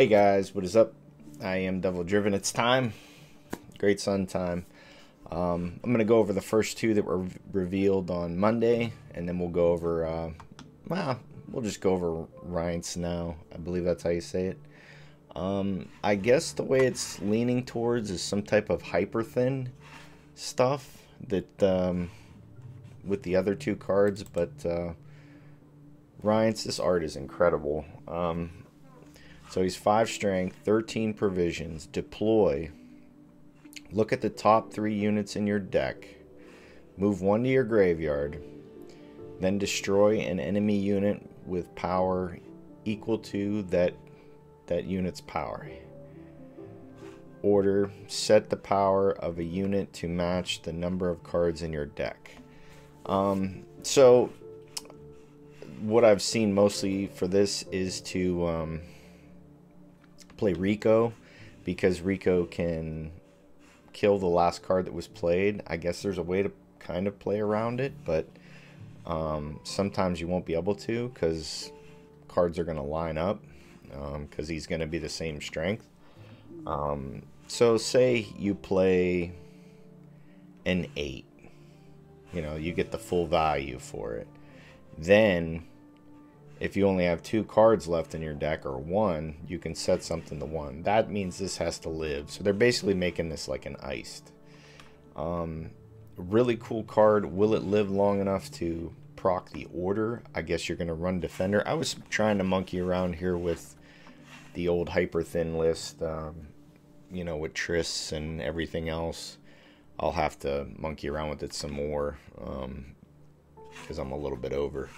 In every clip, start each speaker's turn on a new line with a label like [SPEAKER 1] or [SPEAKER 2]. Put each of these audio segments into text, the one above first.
[SPEAKER 1] Hey guys, what is up? I am Devil Driven. It's time. Great Sun time. Um, I'm going to go over the first two that were revealed on Monday, and then we'll go over, uh, well, we'll just go over Rience now. I believe that's how you say it. Um, I guess the way it's leaning towards is some type of hyper thin stuff that um, with the other two cards, but uh, Rience, this art is incredible. Um, so he's 5 strength, 13 provisions. Deploy. Look at the top three units in your deck. Move one to your graveyard. Then destroy an enemy unit with power equal to that, that unit's power. Order. Set the power of a unit to match the number of cards in your deck. Um, so, what I've seen mostly for this is to... Um, play Rico because Rico can kill the last card that was played. I guess there's a way to kind of play around it, but um, sometimes you won't be able to because cards are going to line up because um, he's going to be the same strength. Um, so say you play an 8. You know, you get the full value for it. Then if you only have two cards left in your deck or one, you can set something to one. That means this has to live. So they're basically making this like an iced. Um, really cool card. Will it live long enough to proc the order? I guess you're going to run Defender. I was trying to monkey around here with the old hyper thin list, um, you know, with Triss and everything else. I'll have to monkey around with it some more because um, I'm a little bit over.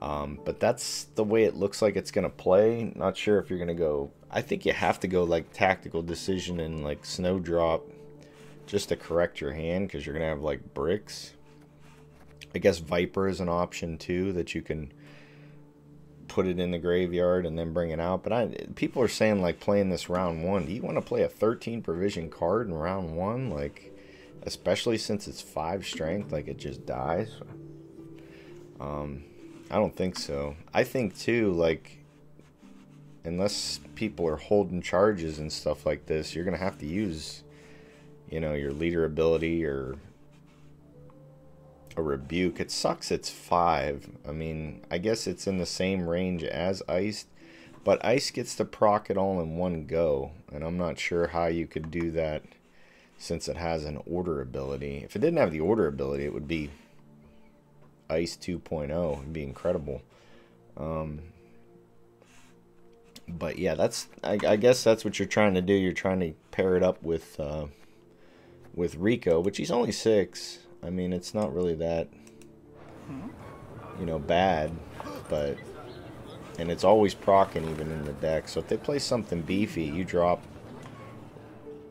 [SPEAKER 1] Um, but that's the way it looks like it's going to play. Not sure if you're going to go... I think you have to go like tactical decision and like snowdrop just to correct your hand because you're going to have like bricks. I guess Viper is an option too that you can put it in the graveyard and then bring it out. But I, people are saying like playing this round one. Do you want to play a 13 provision card in round one? Like, especially since it's five strength, like it just dies. Um, I don't think so. I think too, like, unless people are holding charges and stuff like this, you're gonna have to use, you know, your leader ability or a rebuke. It sucks. It's five. I mean, I guess it's in the same range as ice, but ice gets to proc it all in one go, and I'm not sure how you could do that since it has an order ability. If it didn't have the order ability, it would be Ice 2.0. It'd be incredible. Um, but yeah, that's I, I, guess that's what you're trying to do. You're trying to pair it up with uh, with Rico, which he's only six. I mean, it's not really that you know bad, but and it's always procking even in the deck. So if they play something beefy, you drop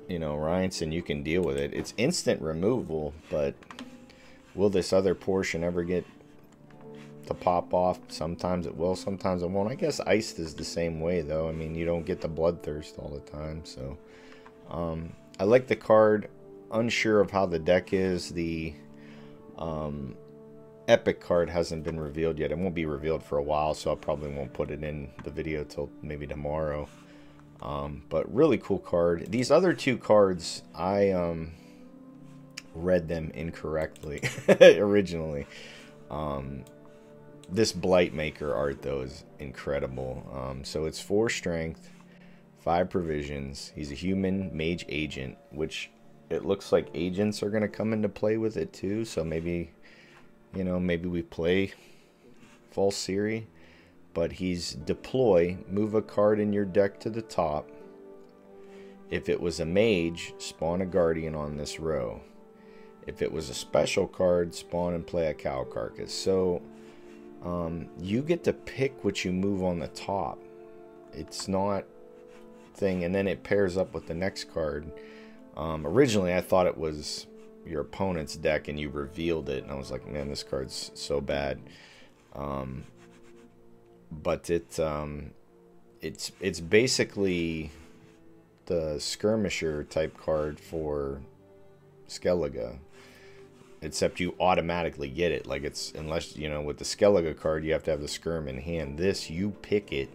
[SPEAKER 1] you know Ryanson, you can deal with it. It's instant removal, but Will this other portion ever get to pop off? Sometimes it will, sometimes it won't. I guess iced is the same way, though. I mean, you don't get the bloodthirst all the time, so... Um, I like the card. Unsure of how the deck is. The um, Epic card hasn't been revealed yet. It won't be revealed for a while, so I probably won't put it in the video till maybe tomorrow. Um, but really cool card. These other two cards, I um, read them incorrectly originally. Um, this Blightmaker art, though, is incredible. Um, so it's four strength, five provisions. He's a human mage agent, which it looks like agents are going to come into play with it too. So maybe, you know, maybe we play False Ciri. But he's deploy, move a card in your deck to the top. If it was a mage, spawn a guardian on this row. If it was a special card, spawn and play a cow carcass. So um, you get to pick what you move on the top. It's not thing, and then it pairs up with the next card. Um, originally, I thought it was your opponent's deck, and you revealed it, and I was like, man, this card's so bad. Um, but it um, it's it's basically the skirmisher type card for Skellige except you automatically get it. Like it's unless you know with the Skellige card, you have to have the skirm in hand. This you pick it.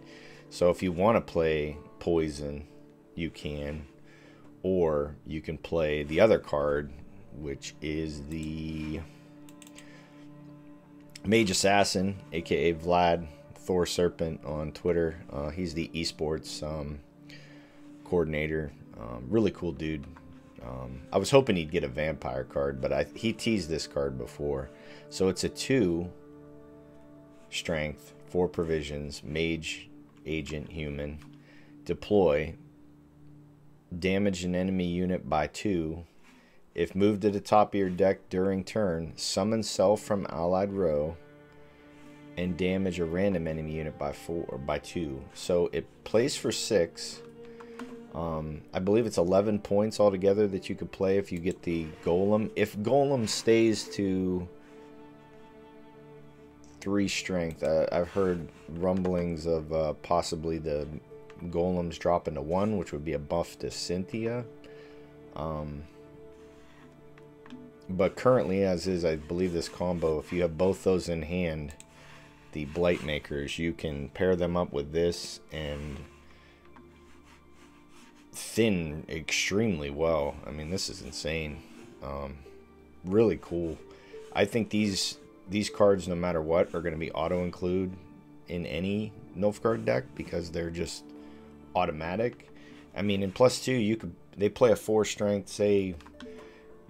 [SPEAKER 1] So if you want to play poison, you can. Or you can play the other card, which is the Mage Assassin, aka Vlad Thor Serpent on Twitter. Uh, he's the esports um, coordinator. Um, really cool dude. Um, I was hoping he'd get a vampire card, but I, he teased this card before. So it's a two strength, four provisions, mage, agent, human. Deploy. Damage an enemy unit by two. If moved to the top of your deck during turn, summon self from allied row and damage a random enemy unit by four or by two. So it plays for six. Um, I believe it's 11 points altogether that you could play if you get the Golem. If Golem stays to three strength, uh, I've heard rumblings of uh, possibly the Golems dropping to one, which would be a buff to Cynthia. Um, but currently, as is, I believe this combo, if you have both those in hand, the Blightmakers, you can pair them up with this and thin extremely well. I mean, this is insane. Um, really cool. I think these these cards, no matter what, are going to be auto include in any Nilfgaard deck because they're just automatic. I mean, in plus two, you could they play a four strength, say,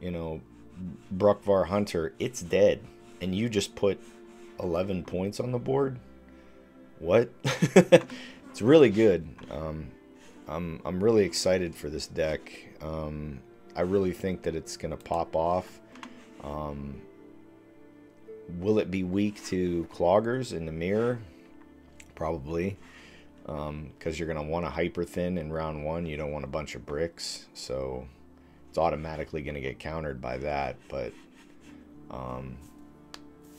[SPEAKER 1] you know, Brukvar Hunter, it's dead, and you just put eleven points on the board. What? it's really good. Um, I'm I'm really excited for this deck. Um, I really think that it's gonna pop off. Um, will it be weak to cloggers in the mirror? Probably, because um, you're gonna want to hyper thin in round one. You don't want a bunch of bricks, so it's automatically gonna get countered by that. But um,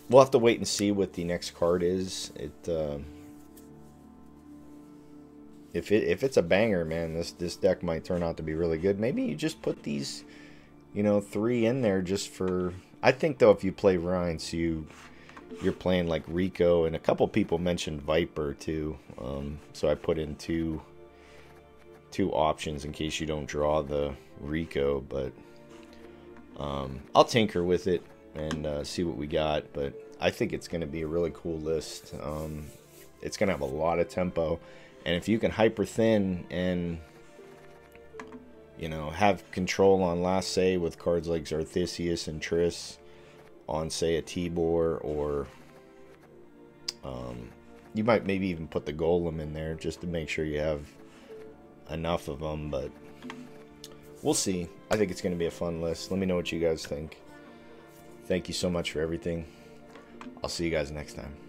[SPEAKER 1] we'll have to wait and see what the next card is. It. Uh, if it if it's a banger, man, this this deck might turn out to be really good. Maybe you just put these, you know, three in there just for. I think though, if you play Rience, you you're playing like Rico, and a couple people mentioned Viper too. Um, so I put in two two options in case you don't draw the Rico, but um, I'll tinker with it and uh, see what we got. But I think it's going to be a really cool list. Um, it's going to have a lot of tempo. And if you can hyper thin and you know have control on last say with cards like Xarthisius and Triss on say a Tibor or um, you might maybe even put the Golem in there just to make sure you have enough of them, but we'll see. I think it's going to be a fun list. Let me know what you guys think. Thank you so much for everything. I'll see you guys next time.